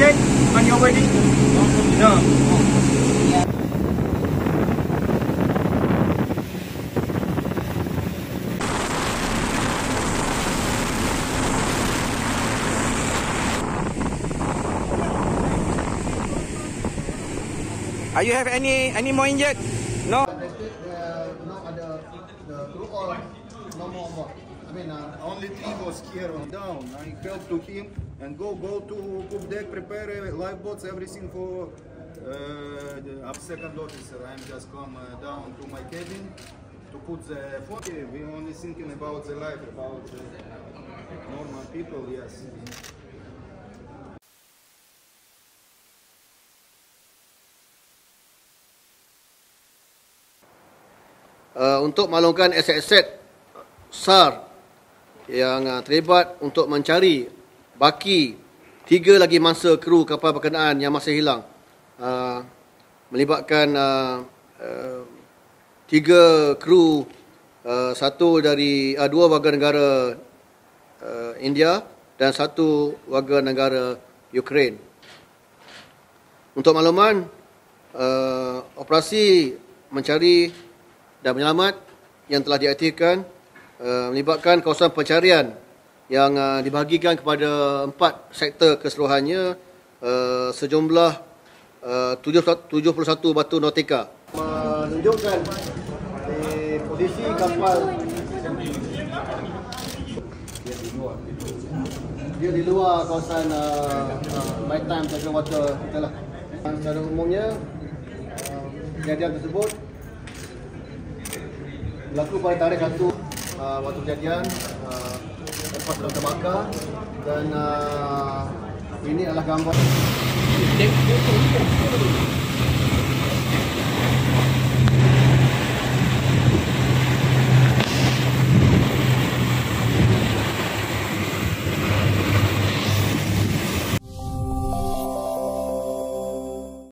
any on your body? No. Are you have any any more injured? No. no other all no more. I mean, uh, only three was here on down. I helped to him and go go to poop deck, prepare uh, lifeboats, everything for uh, the uh, second officer. I'm just come uh, down to my cabin to put the phone. We only thinking about the life, about the normal people. Yes. uh, untuk maklumkan aset-aset SAR yang uh, terlibat untuk mencari baki tiga lagi mangsa kru kapal berkenaan yang masih hilang uh, melibatkan uh, uh, tiga kru uh, satu dari uh, dua warga negara uh, India dan satu warga negara Ukraine. Untuk makluman, uh, operasi mencari dan penyelamat yang telah diaktifkan uh, melibatkan kawasan pencarian yang uh, dibahagikan kepada empat sektor keseluruhannya uh, sejumlah uh, 71 batu nautika. Menunjukkan di posisi kapal dia di luar kawasan uh, uh, maritime Tiger Water kita lah. Secara umumnya uh, kejadian tersebut berlaku pada tarikh satu uh, waktu kejadian uh, lepas uh, terbakar dan uh, ini adalah gambar